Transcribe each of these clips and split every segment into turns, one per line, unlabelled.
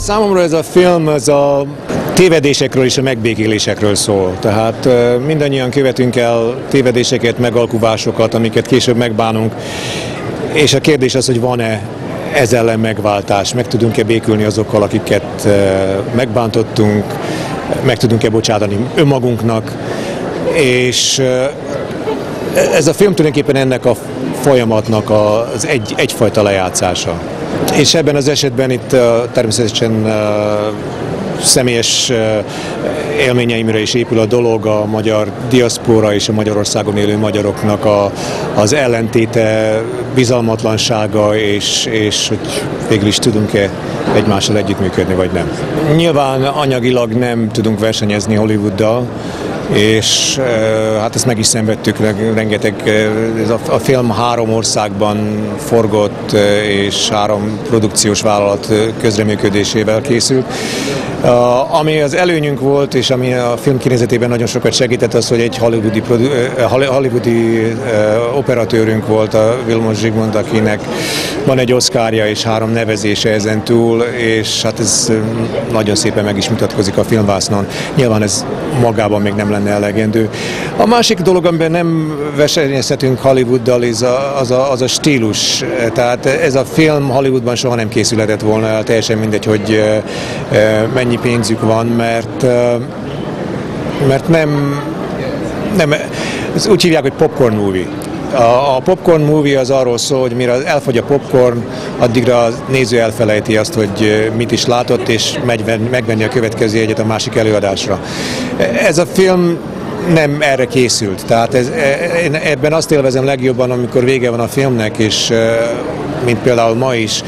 Számomra ez a film ez a tévedésekről és a megbékélésekről szól. Tehát mindannyian követünk el tévedéseket, megalkuvásokat, amiket később megbánunk, és a kérdés az, hogy van-e ez ellen megváltás, meg tudunk-e békülni azokkal, akiket megbántottunk, meg tudunk-e bocsátani önmagunknak, és ez a film tulajdonképpen ennek a folyamatnak az egy, egyfajta lejátszása. És ebben az esetben itt természetesen személyes élményeimre is épül a dolog, a magyar diaszpora és a Magyarországon élő magyaroknak a, az ellentéte, bizalmatlansága, és, és hogy végül is tudunk-e egymással együttműködni, vagy nem. Nyilván anyagilag nem tudunk versenyezni Hollywooddal, és hát ezt meg is szenvedtük, rengeteg, ez a, a film három országban forgott, és három produkciós vállalat közreműködésével készült. Ami az előnyünk volt, és ami a film kinézetében nagyon sokat segített, az, hogy egy hollywoodi, hollywoodi operatőrünk volt, a Vilmos Zsigmond, akinek van egy oszkárja és három nevezése ezen túl, és hát ez nagyon szépen meg is mutatkozik a filmvásznon. Nyilván ez magában még nem lenne elegendő. A másik dolog, amiben nem versenyezhetünk Hollywooddal, az a, az, a, az a stílus. Tehát ez a film Hollywoodban soha nem készülhetett volna, teljesen mindegy, hogy mennyi pénzük van, mert, mert nem, nem úgy hívják, hogy popcorn movie. A, popcorn movie az arról szól, hogy mire elfogy a popcorn, addigra a néző elfelejti azt, hogy mit is látott, és megy, megvenni a következő egyet a másik előadásra. Ez a film nem erre készült. Tehát ez, e, én ebben azt élvezem legjobban, amikor vége van a filmnek, és mint például ma is,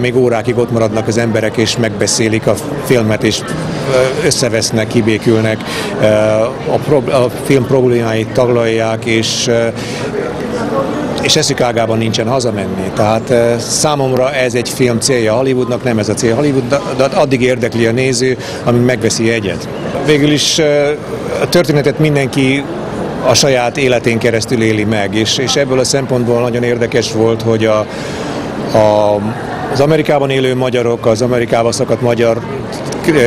még órákig ott maradnak az emberek, és megbeszélik a filmet, és összevesznek, kibékülnek, a, pro, a film problémáit taglalják, és és eszük ágában nincsen hazamenni. Tehát számomra ez egy film célja Hollywoodnak, nem ez a cél Hollywood, de addig érdekli a néző, amíg megveszi egyet. Végül is a történetet mindenki a saját életén keresztül éli meg, és, és ebből a szempontból nagyon érdekes volt, hogy a, a, az Amerikában élő magyarok, az Amerikában szakadt magyar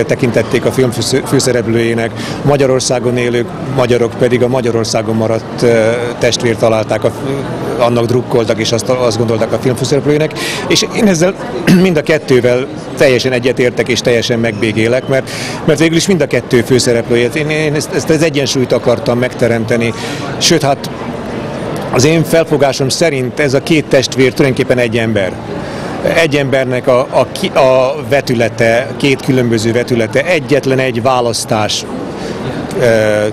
tekintették a film főszereplőjének, Magyarországon élő magyarok pedig a Magyarországon maradt testvért találták, a, annak drukkoltak, és azt, azt gondolták a film főszereplőjének, és én ezzel mind a kettővel teljesen egyetértek és teljesen megbégélek, mert, mert végül is mind a kettő főszereplőjét, én, én ezt, ezt az egyensúlyt akartam megteremteni, sőt hát az én felfogásom szerint ez a két testvér tulajdonképpen egy ember egy embernek a, a, a vetülete, két különböző vetülete, egyetlen egy választás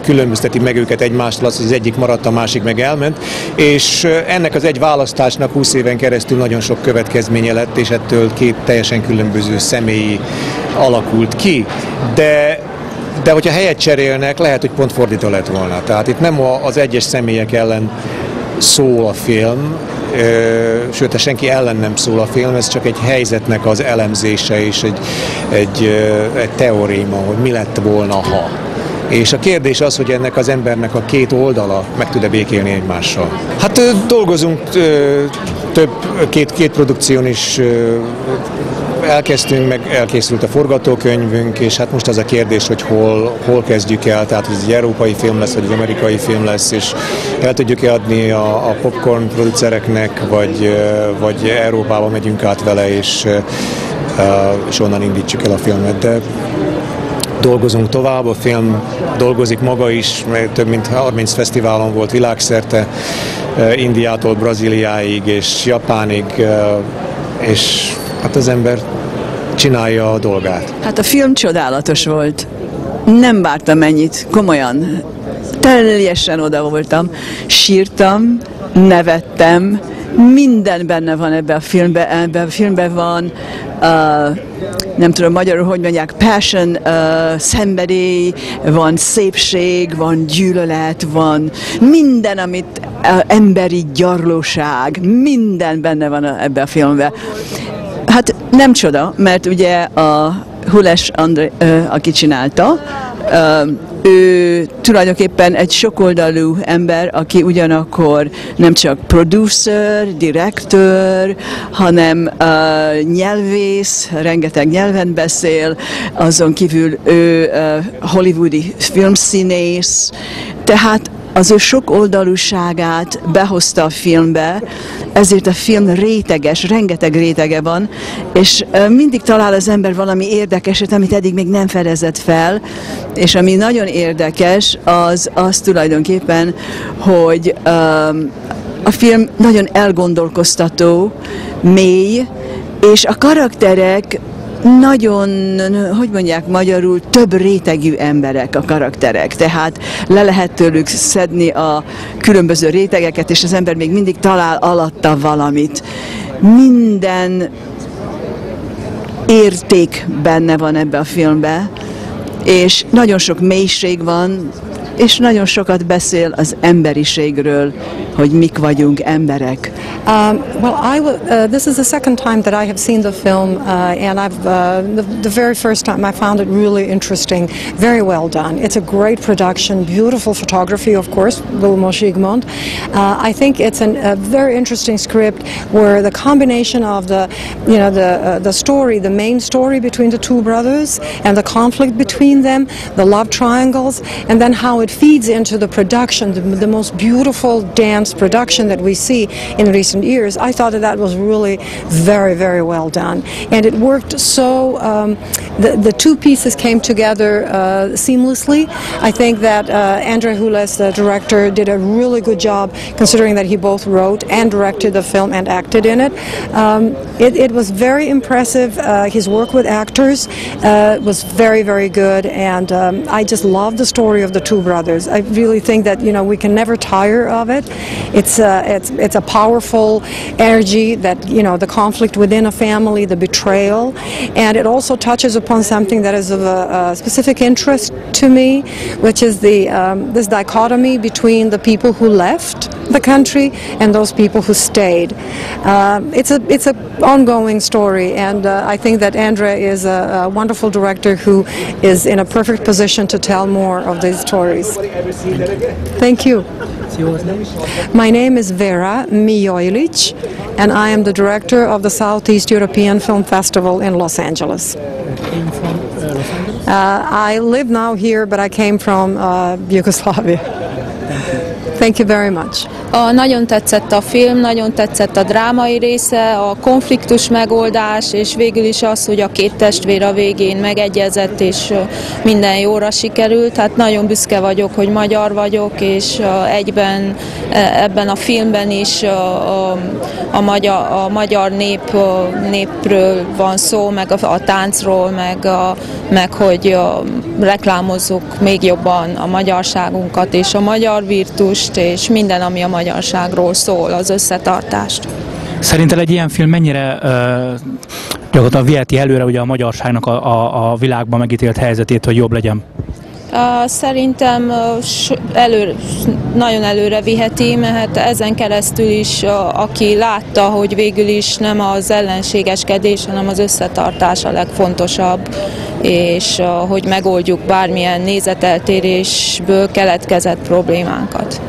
különbözteti meg őket egymástól, az, hogy az egyik maradt, a másik meg elment, és ennek az egy választásnak 20 éven keresztül nagyon sok következménye lett, és ettől két teljesen különböző személyi alakult ki. De de hogyha helyet cserélnek, lehet, hogy pont fordítva lett volna. Tehát itt nem az egyes személyek ellen szól a film, sőt, senki ellen nem szól a film, ez csak egy helyzetnek az elemzése és egy, egy, egy teoréma, hogy mi lett volna, ha. És a kérdés az, hogy ennek az embernek a két oldala meg tud-e békélni egymással. Hát dolgozunk több, két, két produkción is elkezdtünk, meg elkészült a forgatókönyvünk, és hát most az a kérdés, hogy hol, hol kezdjük el, tehát hogy ez egy európai film lesz, vagy egy amerikai film lesz, és el tudjuk-e adni a, a popcorn producereknek, vagy, vagy Európába megyünk át vele, és, és onnan indítsuk el a filmet. De dolgozunk tovább, a film dolgozik maga is, mert több mint 30 fesztiválon volt világszerte, Indiától Brazíliáig és Japánig, és hát az ember csinálja a dolgát.
Hát a film csodálatos volt. Nem vártam ennyit, komolyan. Teljesen oda voltam, sírtam, nevettem, minden benne van ebben a filmben, ebben a filmben van, uh, nem tudom magyarul, hogy mondják, passion, uh, szenvedély, van szépség, van gyűlölet, van minden, amit uh, emberi gyarlóság, minden benne van ebben a filmben. Hát nem csoda, mert ugye a Hules André, aki csinálta, ő tulajdonképpen egy sokoldalú ember, aki ugyanakkor nem csak producer, direktör, hanem nyelvész, rengeteg nyelven beszél, azon kívül ő hollywoodi filmszínész, tehát az ő sok oldalúságát behozta a filmbe, ezért a film réteges, rengeteg rétege van, és mindig talál az ember valami érdekeset, amit eddig még nem fedezett fel, és ami nagyon érdekes, az, az tulajdonképpen, hogy um, a film nagyon elgondolkoztató, mély, és a karakterek nagyon, hogy mondják magyarul, több rétegű emberek a karakterek, tehát le lehet tőlük szedni a különböző rétegeket, és az ember még mindig talál alatta valamit. Minden érték benne van ebbe a filmbe, és nagyon sok mélység van, és nagyon sokat beszél az emberiségről, hogy mik vagyunk emberek.
Um, well, I uh, this is the second time that I have seen the film, uh, and I've uh, the, the, very first time I found it really interesting, very well done. It's a great production, beautiful photography, of course, Wilmo Sigmund. Uh, I think it's an, a very interesting script where the combination of the, you know, the uh, the story, the main story between the two brothers, and the conflict between them, the love triangles, and then how it feeds into the production, the, the most beautiful dance production that we see in recent years. I thought that that was really very, very well done. And it worked so, um, the, the two pieces came together uh, seamlessly. I think that uh, Andre Hules, the director, did a really good job considering that he both wrote and directed the film and acted in it. Um, it, it, was very impressive. Uh, his work with actors uh, was very, very good. And um, I just love the story of the two brothers brothers. I really think that you know we can never tire of it. It's a it's it's a powerful energy that you know the conflict within a family, the betrayal, and it also touches upon something that is of a, a specific interest to me, which is the um, this dichotomy between the people who left the country and those people who stayed. Um, it's a it's an ongoing story, and uh, I think that Andrea is a, a wonderful director who is in a perfect position to tell more of these stories. Thank you. My name is Vera Mijojlic, and I am the director of the Southeast European Film Festival in Los Angeles. Uh, I live now here, but I came from uh, Yugoslavia. Thank you very much.
A, nagyon tetszett a film, nagyon tetszett a drámai része, a konfliktus megoldás, és végül is az, hogy a két testvér a végén megegyezett, és minden jóra sikerült. Hát nagyon büszke vagyok, hogy magyar vagyok, és egyben e, ebben a filmben is a, a, a, magyar, a magyar nép, népről van szó, meg a, a táncról, meg, a, meg hogy a, reklámozzuk még jobban a magyarságunkat és a magyar virtust, és minden, ami a magyarságról szól, az összetartást.
Szerinted egy ilyen film mennyire uh, gyakorlatilag viheti előre ugye a magyarságnak a, a, a világban megítélt helyzetét, hogy jobb legyen?
Szerintem elő, nagyon előre viheti, mert ezen keresztül is, aki látta, hogy végül is nem az ellenségeskedés, hanem az összetartás a legfontosabb, és hogy megoldjuk bármilyen nézeteltérésből keletkezett problémánkat.